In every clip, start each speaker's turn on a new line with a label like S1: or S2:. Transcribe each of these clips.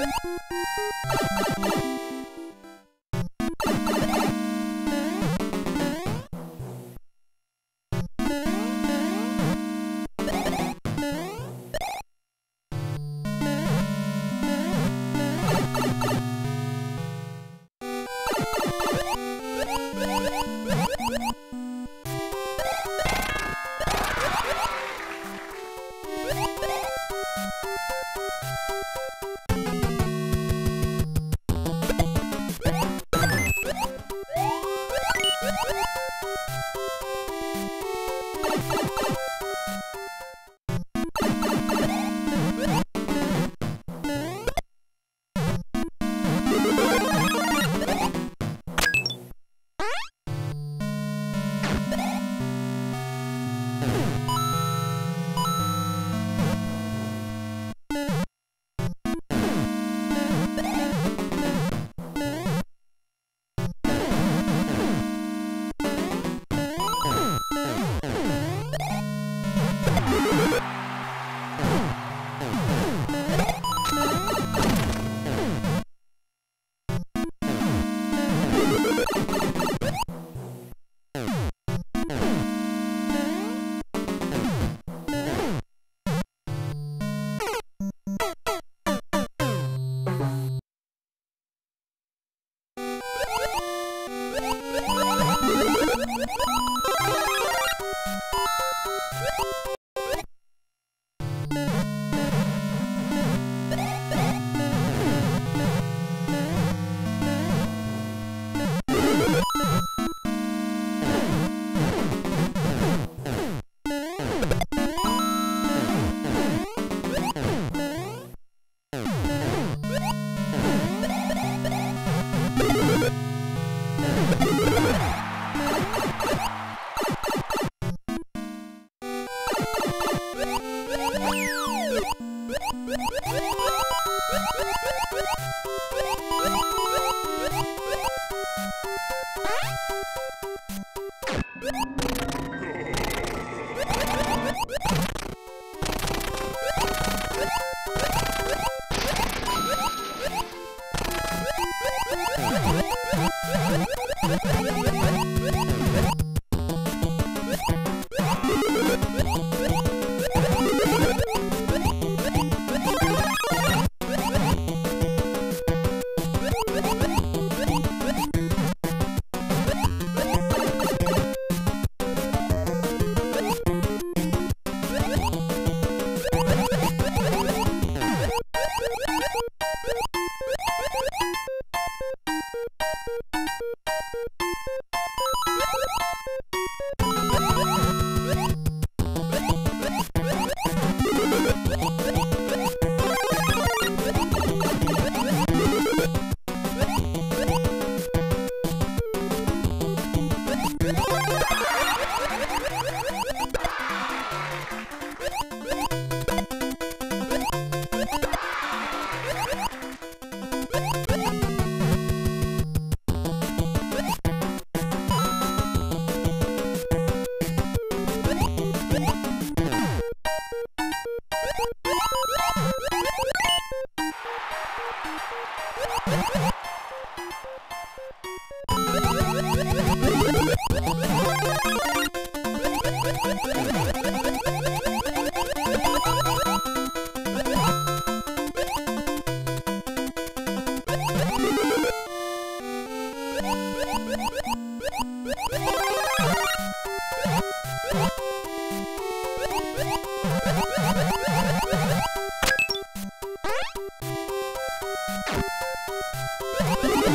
S1: Thank you. you you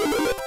S1: you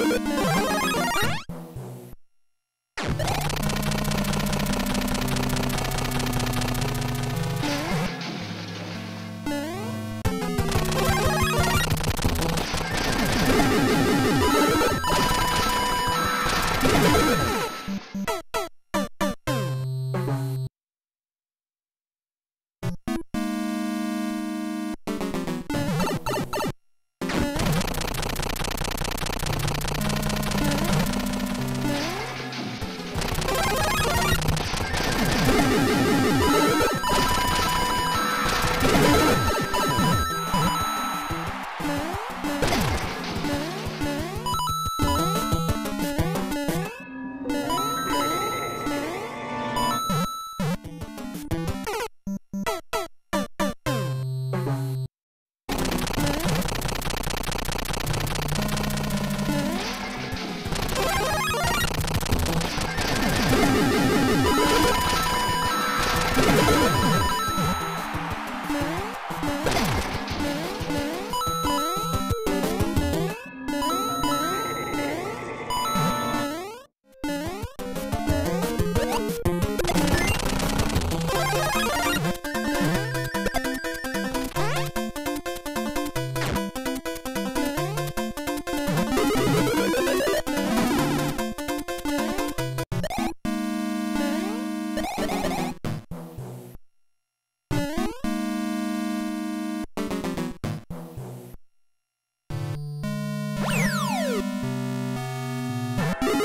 S1: Thank you.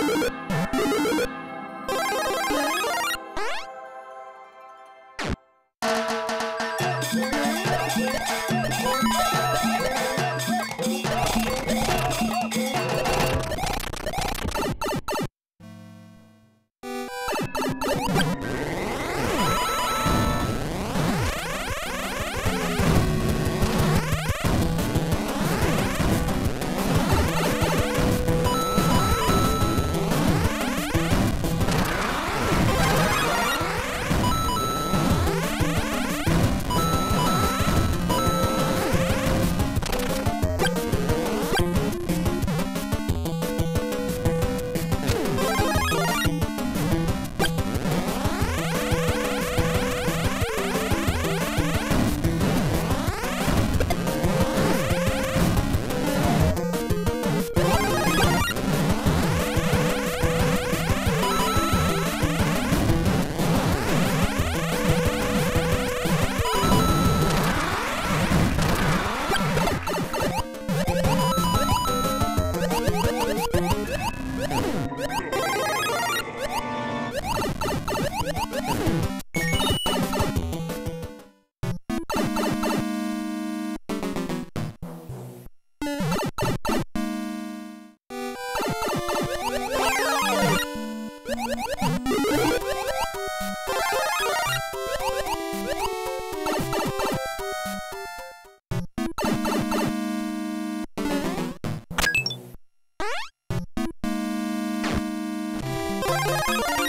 S1: you you